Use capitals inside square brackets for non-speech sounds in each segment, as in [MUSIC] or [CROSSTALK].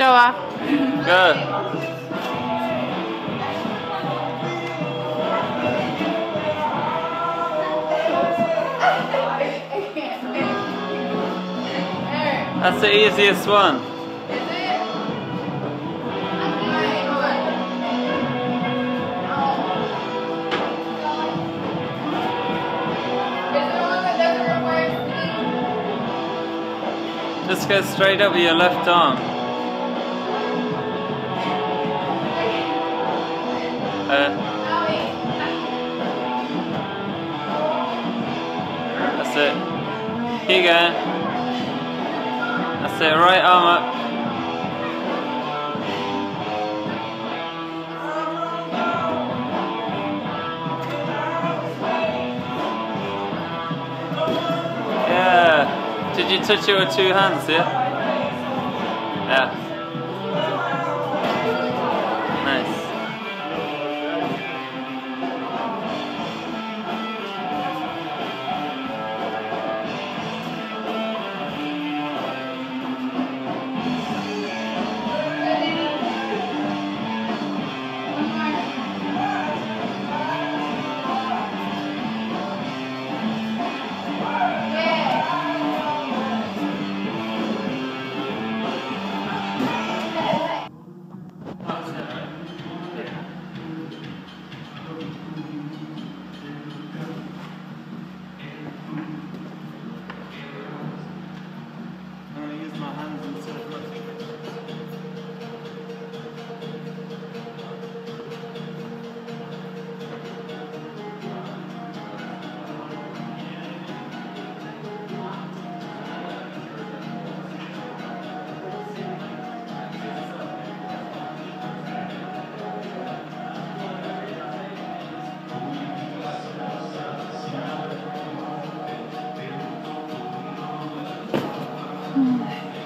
Show off. Go. That's the easiest one. Just go straight up with your left arm. Uh, that's it. Keep going. That's it, right arm up. Yeah. Did you touch it with two hands, yeah? Yeah.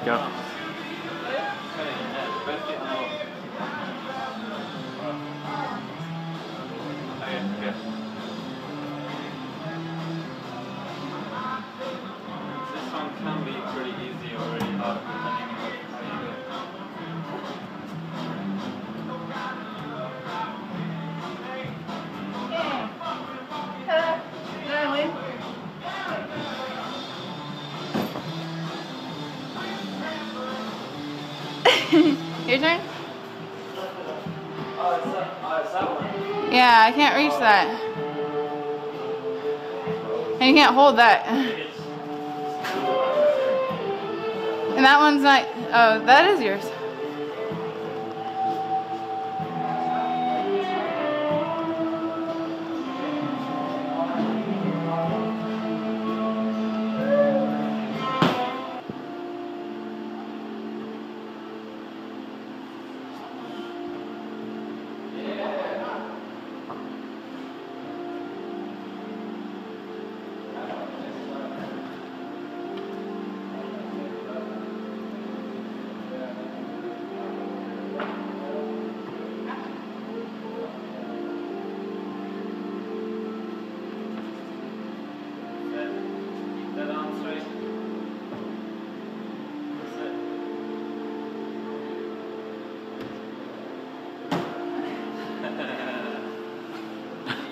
Go. This one can be pretty easy or Yeah, I can't reach that. And you can't hold that. And that one's not, oh, that is yours.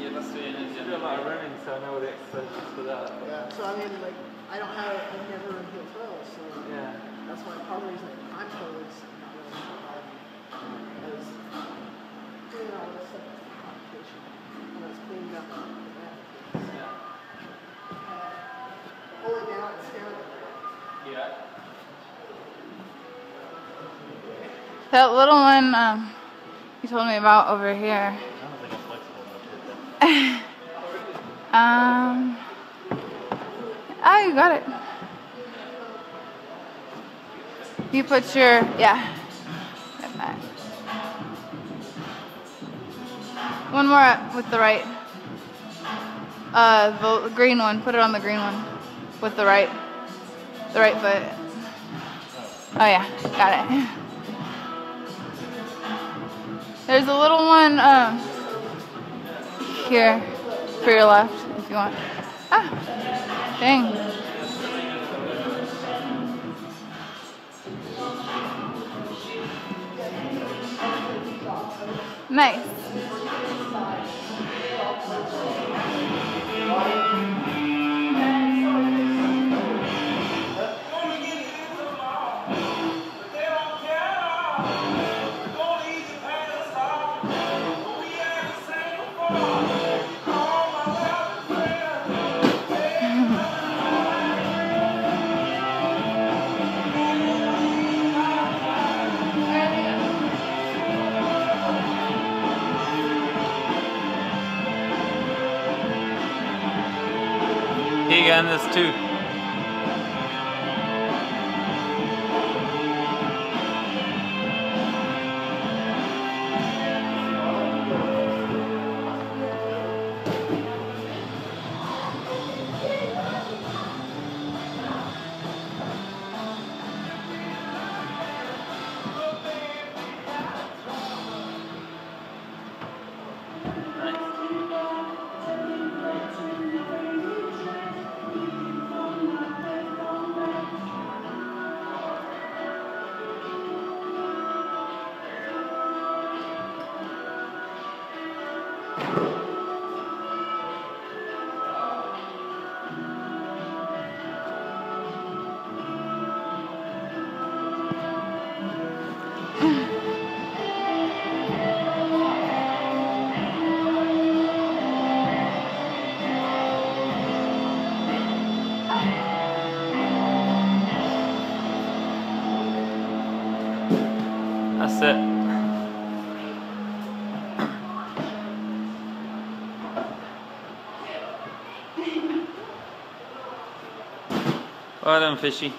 You must be in I do a lot running, so I know the exercises for that. Yeah, so I mean, like, I don't have, I've never heel throws, so Yeah. that's why part of the reason I'm totally s- not really sure about it is doing all this stuff is complication. And it's cleaning up the back. Yeah. Pull it down and stand. Yeah. That little one um, you told me about over here. [LAUGHS] Um, oh, you got it. You put your, yeah. One more up with the right. Uh, the green one. Put it on the green one with the right, the right foot. Oh yeah, got it. [LAUGHS] There's a little one um, here for your left if you want. Ah, dang. Nice. Got this too. That's it. Well done, fishy.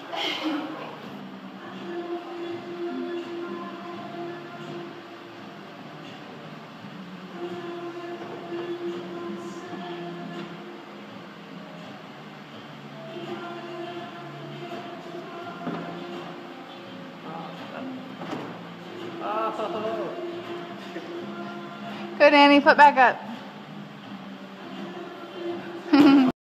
Go, Danny. Put back up.